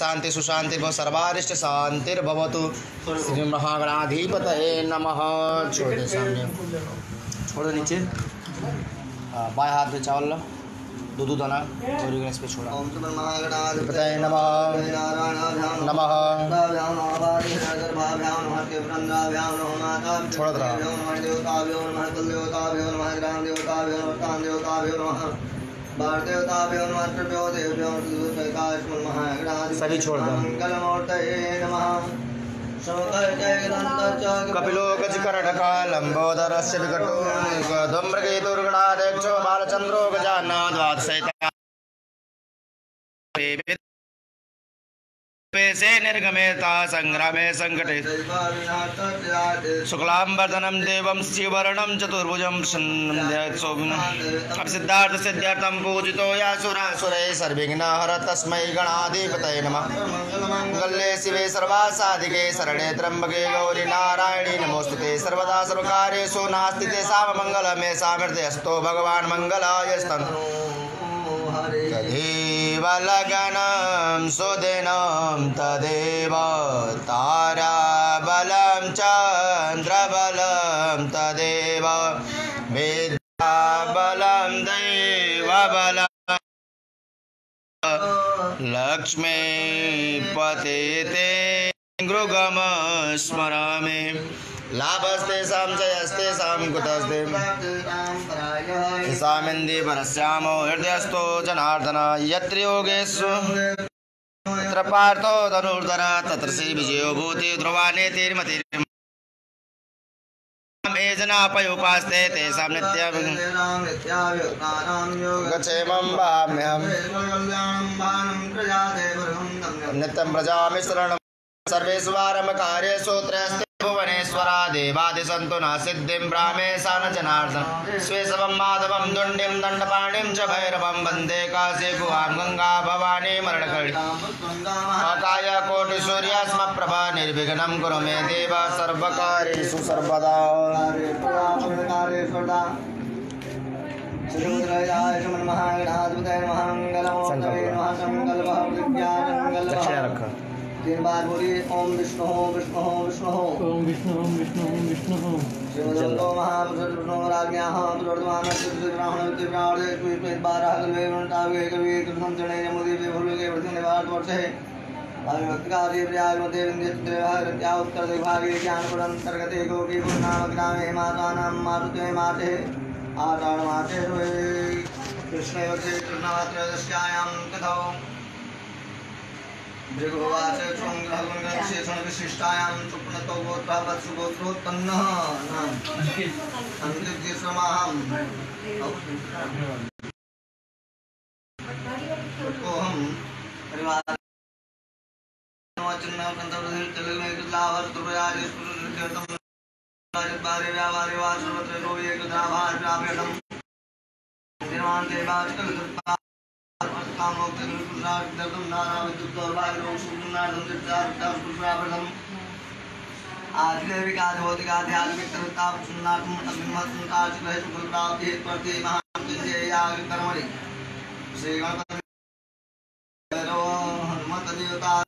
शांति सुशांति सर्वारिष्ट शांतिर्भवतु। श्री महागणाधिपत नमः। छोड़ सामने। छोड़ो नीचे। हाँ, बाएँ हाथ चावल लो। दो दो दाना और इस पे छोड़ा। बताए नमः। नमः। छोड़ महागणाधिपतये सभी छोड़ दो। कपिलो गजकर्णका लंबोदरस्य विकटो गजाननद्वादशैता से निर्गमेता संकटे शुक्लांबरधनं देवं शिवर्णं चतुर्भुजं अब सिद्धार्थ सिद्धार्थं पूजितो यासुरासुरैः सर्विघ्नहर तस्मै गणाधिपतये शिवे सर्वासाधिके शरणे त्र्यम्बके गौरि नारायणी, नमोस्तुते सर्वदा सर्वकार्येषु नास्ति तेषां मङ्गलमे सामर्थ्यस्तु भगवान् मङ्गलायस्तन्तु तदेव लगनं सुदिनं, तदेव ताराबलं, चन्द्रबलं, तदेव विद्याबलं, दैवबलं। लक्ष्मीपते ते गृगम स्मरामि। लाभस्तेषां जयस्तेषां कुतस्ते। सामिन्दी परस्यामो हृदयस्थो जनार्दन यत्र योगेषु। तत्र पार्थो धनुर्धर, तत्र श्री विजयो भूति ध्रुवानेतिर्मति ये जनापयोपास्ते तेषां नित्यं गच्छेमं भाम्यहम् नित्यं भुवनेश्वरा देवादिसन्तु न सिद्धिं ब्राह्मेशा न जनार्दन स्वेशवं माधवं दुण्डिं दण्डपाणिं च भैरवं वंदे काशे गुहां गङ्गा भवानी मरणकळि काय कोटिसूर्यास्मप्रभा निर्विघ्नं कुरु मे देव सर्वकार्येषु सर्वदा तीन बार बोलिए ओम विष्णु विष्णु विष्णु ओम विष्णु विष्णु विष्णु कल्वे कृष्णं वर्धिने उत्तरदिग्भागे ज्ञानपुरन्तर्गते गोपी नामग्रामे मातानां मारुते माते आषाढ कृष्णैव कृष्णमात्रदश्यायां कथौ भृगुवाच त्वं ग्रहगुणगणशेषण विशिष्टायां चुप्नतो गोत्रोत्पन्नः नाम संयुज्य समाहम् कोऽहं परिवार कर्मणि श्री गणपति हनुमत देवता